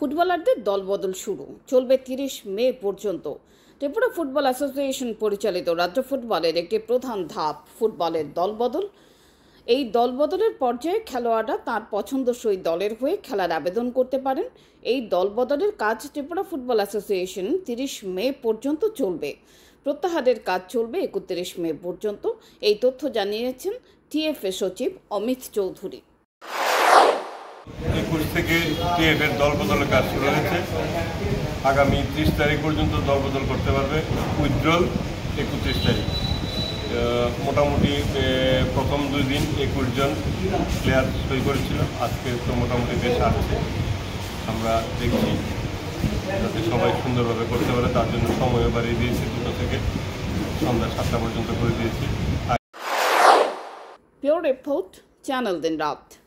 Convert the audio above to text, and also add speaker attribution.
Speaker 1: ফুটবলারদের দলবদল শুরু। চলবে তিরিশ মে পর্যন্ত। ত্রিপুরা ফুটবল অ্যাসোসিয়েশন পরিচালিত রাজ্য ফুটবলের একটি প্রধান ধাপ, ফুটবলের দলবদল। এই দলবদলের পর্যায়ে খেলোয়াড়রা তার পছন্দসই দলের হয়ে খেলার আবেদন করতে পারেন। এই দলবদলের কাজ ত্রিপুরা ফুটবল অ্যাসোসিয়েশন তিরিশ মে পর্যন্ত চলবে। প্রত্যাহারের কাজ চলবে একত্রিশ মে পর্যন্ত। এই তথ্য জানিয়েছেন টিএফএ সচিব অমিত চৌধুরী।
Speaker 2: একুশ থেকে টিএফ এর দল বদলের কাজ শুরু হয়েছে। আগামী ত্রিশ তারিখ পর্যন্ত দল বদল করতে পারবে উইথড্রল একত্রিশ তারিখ। মোটামুটি প্রথম দুই দিন একুশ জন প্লেয়ার সই করেছিল। আজকে তো মোটামুটি বেশ আসছে। আমরা দেখছি যাতে সবাই সুন্দরভাবে করতে পারে। তার জন্য সময় বাড়িয়ে দিয়েছি দুটো থেকে। সন্ধ্যা সাতটা পর্যন্ত করে দিয়েছি।
Speaker 1: Channel Din Raat.